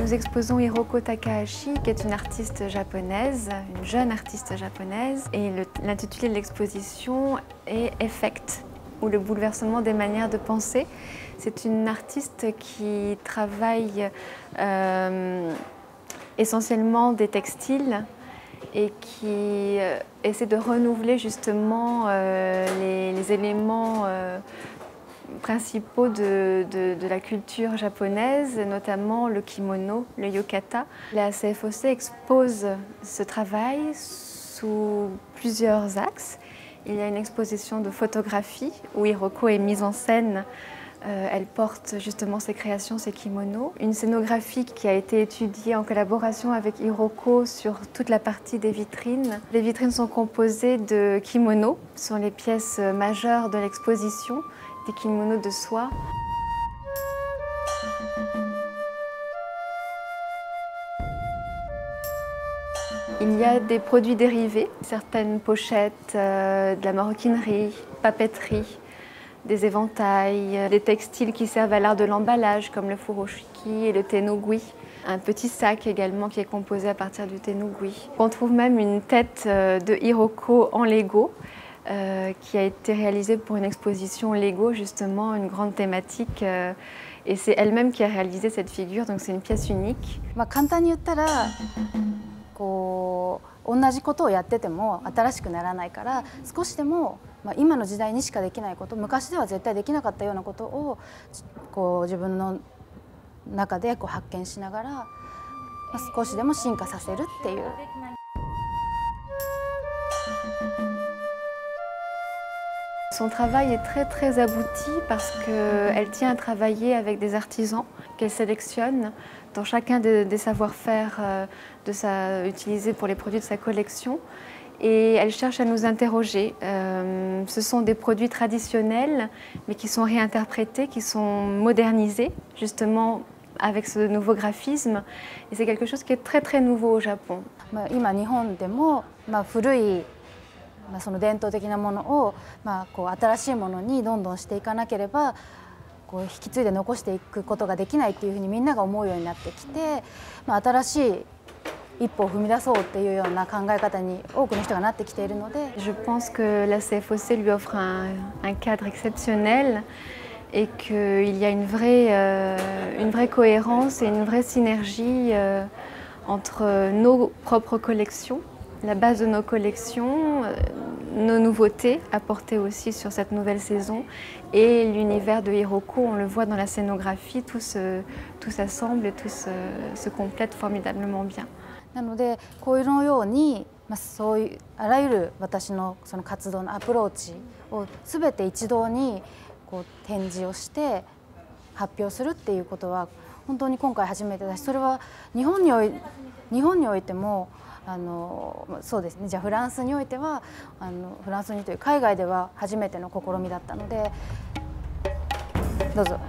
nous exposons Hiroko Takahashi, qui est une artiste japonaise, une jeune artiste japonaise. Et l'intitulé de l'exposition est Effect, ou le bouleversement des manières de penser. C'est une artiste qui travaille euh, essentiellement des textiles et qui euh, essaie de renouveler justement euh, les, éléments principaux de, la culture japonaise, notamment le kimono, le yukata. La CFOC expose ce travail sous plusieurs axes. Il y a une exposition de photographie où Hiroko est mise en scène euh, elle porte justement ses créations, ses kimonos. Une scénographie qui a été étudiée en collaboration avec Hiroko sur toute la partie des vitrines. Les vitrines sont composées de kimonos, ce sont les pièces majeures de l'exposition, des kimonos de soie. Il y a des produits dérivés, certaines pochettes, euh, de la maroquinerie, papeterie, des éventails, euh, des textiles qui servent à l'art de l'emballage comme le furoshiki et le tenogui. Un petit sac également qui est composé à partir du tenogui. On trouve même une tête euh, de Hiroko en Lego euh, qui a été réalisée pour une exposition Lego, justement, une grande thématique. Euh, et c'est elle-même qui a réalisé cette figure, donc c'est une pièce unique. 同じことをやってても新しくならないから少しでも、まあ、今の時代にしかできないこと昔では絶対できなかったようなことをこう自分の中でこう発見しながら、まあ、少しでも進化させるっていう。Son travail est très très abouti parce qu'elle tient à travailler avec des artisans qu'elle sélectionne dans chacun des savoir-faire euh, utilisés pour les produits de sa collection. Et elle cherche à nous interroger. Euh, ce sont des produits traditionnels, mais qui sont réinterprétés, qui sont modernisés, justement avec ce nouveau graphisme. Et c'est quelque chose qui est très très nouveau au Japon. まあ、その伝統的なものを、まあ、こう新しいものにどんどんしていかなければこう引き継いで残していくことができないっていうふうにみんなが思うようになってきて、まあ、新しい一歩を踏み出そうっていうような考え方に多くの人がなってきているので。Je pense que la CFOC lui offre un, un cadre exceptionnel et qu'il y a une vraie, euh, une vraie cohérence et une vraie synergie euh, entre nos propres collections la base de nos collections, nos nouveautés apportées aussi sur cette nouvelle saison et l'univers de Hiroko, on le voit dans la scénographie, tout s'assemble et tout se, se complète formidablement bien. なのでこういうように、まあ、そういうあらゆる私のその活動のアプローチを全て一堂にこう展示をして発表するっていうことは本当に今回初めてだしそれは日本におい日本においてもあのそうですねじゃあフランスにおいてはあのフランスにという海外では初めての試みだったのでどうぞ。